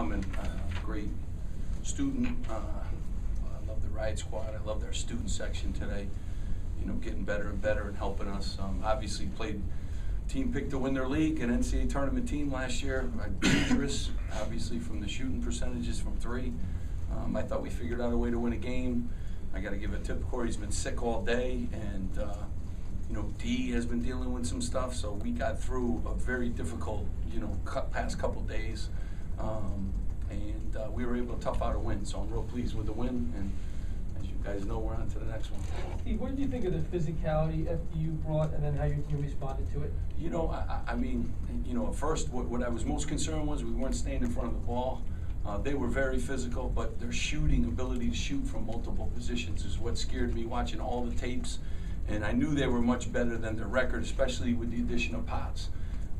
coming. Uh, great student. Uh, I love the Riot Squad. I love their student section today. You know, getting better and better and helping us. Um, obviously, played team picked to win their league, an NCAA tournament team last year. Uh, Dangerous, obviously, from the shooting percentages from three. Um, I thought we figured out a way to win a game. I got to give a tip. Corey's been sick all day, and uh, you know D has been dealing with some stuff. So we got through a very difficult, you know, past couple days, um, and uh, we were able to tough out a win. So I'm real pleased with the win, and as you guys know, we're on to the next one. Steve, what did you think of the physicality FDU brought and then how your team responded to it? You know, I, I- I mean, you know, at first, what, what I was most concerned was we weren't staying in front of the ball. Uh, they were very physical, but their shooting ability to shoot from multiple positions is what scared me watching all the tapes. And I knew they were much better than their record, especially with the addition of Potts.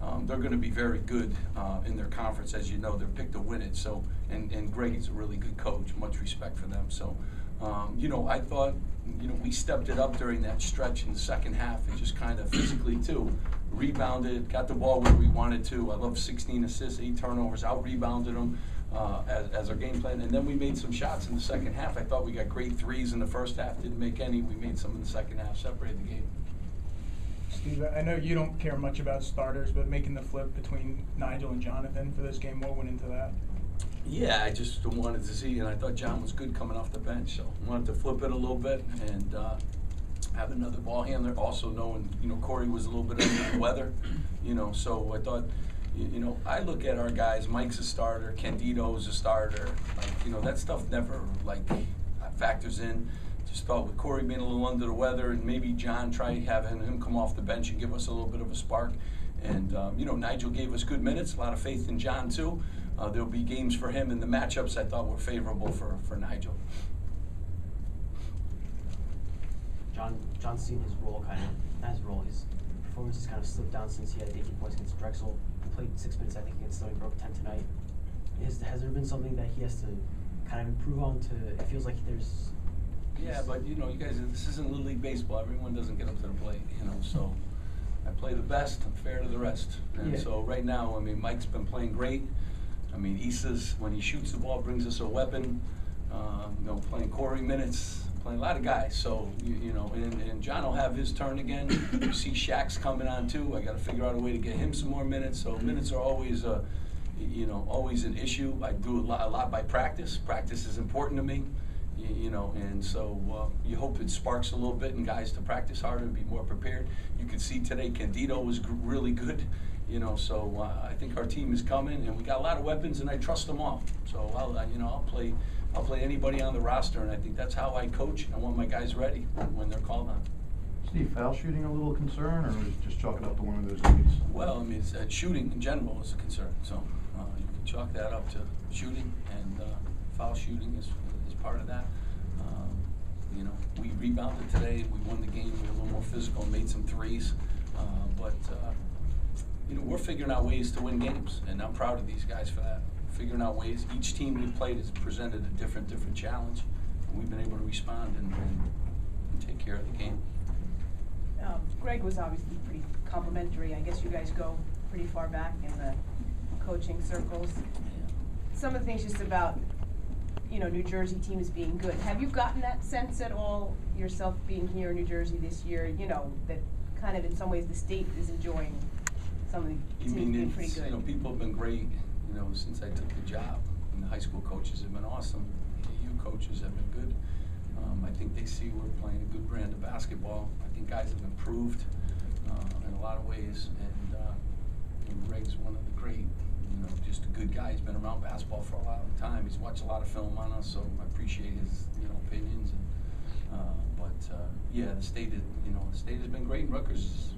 Um, they're going to be very good uh, in their conference, as you know. They're picked to win it. So, and and Greg is a really good coach. Much respect for them. So, um, you know, I thought, you know, we stepped it up during that stretch in the second half, and just kind of physically too, rebounded, got the ball where we wanted to. I love 16 assists, eight turnovers, out rebounded them. Uh, as, as our game plan, and then we made some shots in the second half. I thought we got great threes in the first half, didn't make any. We made some in the second half, separated the game. Steve, I know you don't care much about starters, but making the flip between Nigel and Jonathan for this game, what went into that? Yeah, I just wanted to see, and I thought John was good coming off the bench, so wanted to flip it a little bit and uh, have another ball handler. Also knowing, you know, Corey was a little bit under the weather, you know, so I thought, you, you know, I look at our guys. Mike's a starter, Candido's a starter. Like, you know, that stuff never like factors in. Just thought with Corey being a little under the weather, and maybe John try having him come off the bench and give us a little bit of a spark. And um, you know, Nigel gave us good minutes. A lot of faith in John too. Uh, there'll be games for him, and the matchups I thought were favorable for, for Nigel. John John's seen his role kind of not his role. His performance has kind of slipped down since he had 18 points against Drexel. He played six minutes, I think, against Stony Brook, 10 tonight. Is, has there been something that he has to kind of improve on? To it feels like there's. Yeah, but you know, you guys, this isn't Little League baseball. Everyone doesn't get up to the plate, you know. So I play the best. I'm fair to the rest. And Yeah. so right now, I mean, Mike's been playing great. I mean, Issa's when he shoots the ball brings us a weapon. Um, you know, playing Corey minutes, playing a lot of guys. So you, you know, and, and John will have his turn again. you see Shaq's coming on too. I got to figure out a way to get him some more minutes. So minutes are always a, you know, always an issue. I do a lot, a lot by practice. Practice is important to me. You, you know, and so uh, you hope it sparks a little bit in guys to practice harder and be more prepared. You can see today Candido was g- really good. You know, so uh, I think our team is coming, and we got a lot of weapons, and I trust them all. So I'll, uh, you know, I'll play, I'll play anybody on the roster, and I think that's how I coach. I want my guys ready when, they're called on. Steve, foul shooting a little concern, or is just chalk it up to one of those nights? Well, I mean, it's, uh, shooting in general is a concern, so uh, you can chalk that up to shooting, and uh, foul shooting is, is part of that. Um, You know, we rebounded today, we won the game, we were a little more physical, made some threes, uh, but, uh, you know, we're figuring out ways to win games, and I'm proud of these guys for that. Figuring out ways, each team we've played has presented a different, different challenge, and we've been able to respond and, and and take care of the game. Um, Greg was obviously pretty complimentary. I guess you guys go pretty far back in the coaching circles. Some of the things just about, you know, New Jersey teams being good. Have you gotten that sense at all yourself being here in New Jersey this year? You know, that kind of in some ways the state is enjoying some of the You teams mean, being pretty good. you know, people have been great, you know, since I took the job. And the high school coaches have been awesome. The U coaches have been good. Um, I think they see we're playing a good brand of basketball. I think guys have improved, uh, in a lot of ways. And, uh, and Greg's one of the great, you know, just a good guy. He's been around basketball for a long time. He's watched a lot of film on us, so I appreciate his, you know, opinions. And, uh, but, uh, yeah, the state, is, you know, the state has been great. and Rutgers,